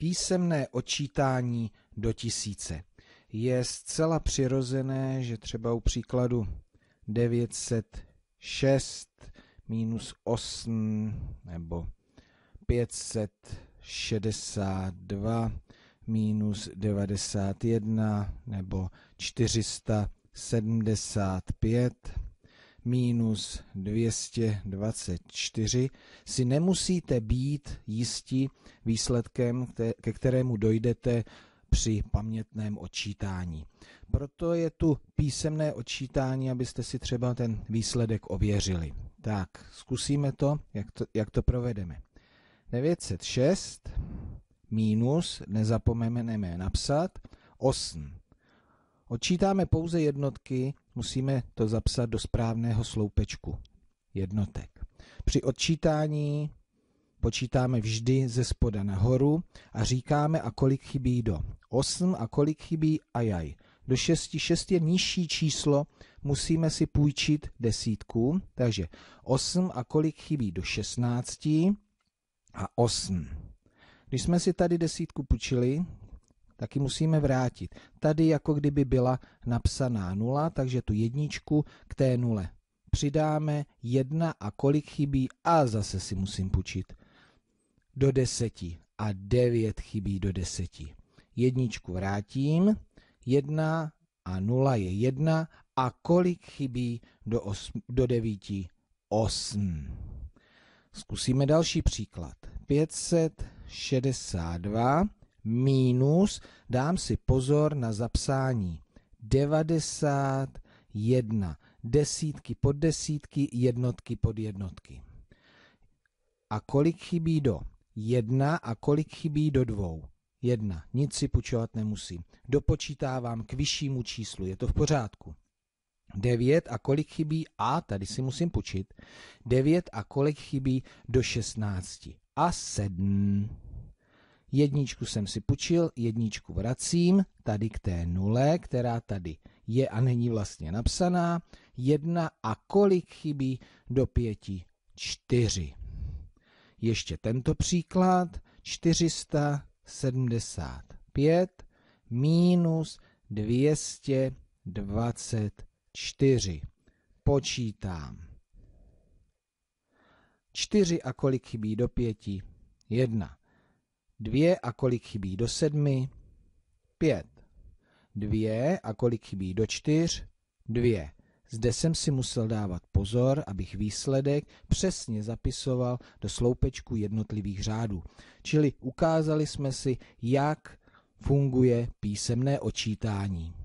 Písemné odčítání do tisíce. Je zcela přirozené, že třeba u příkladu 906 minus 8 nebo 562 minus 91 nebo 475 minus 224 si nemusíte být jistí výsledkem, ke kterému dojdete při pamětném odčítání. Proto je tu písemné odčítání, abyste si třeba ten výsledek ověřili. Tak, zkusíme to, jak to, jak to provedeme. 906 minus, nezapomeneme napsat, 8. Odčítáme pouze jednotky, musíme to zapsat do správného sloupečku jednotek. Při odčítání počítáme vždy ze spoda nahoru a říkáme, a kolik chybí do 8 a kolik chybí a jaj. Do 6, 6 je nižší číslo, musíme si půjčit desítku, takže 8 a kolik chybí do 16 a 8. Když jsme si tady desítku půjčili, taky musíme vrátit. Tady jako kdyby byla napsaná nula, takže tu jedničku k té nule přidáme jedna a kolik chybí a zase si musím půjčit do deseti a devět chybí do deseti. Jedničku vrátím, jedna a nula je jedna a kolik chybí do, osm, do devíti? Osm. Zkusíme další příklad. 562 minus, dám si pozor na zapsání, 91, desítky pod desítky, jednotky pod jednotky. A kolik chybí do jedna a kolik chybí do dvou? Jedna. Nic si půjčovat nemusím. Dopočítávám k vyššímu číslu, je to v pořádku. 9 a kolik chybí a, tady si musím počít, 9 a kolik chybí do 16 a 7. Jedničku jsem si půjčil, jedničku vracím, tady k té nule, která tady je a není vlastně napsaná. Jedna a kolik chybí do pěti? Čtyři. Ještě tento příklad. 475 minus 224. Počítám. Čtyři a kolik chybí do pěti? Jedna. Dvě a kolik chybí do sedmi? Pět. Dvě a kolik chybí do čtyř? Dvě. Zde jsem si musel dávat pozor, abych výsledek přesně zapisoval do sloupečku jednotlivých řádů. Čili ukázali jsme si, jak funguje písemné očítání.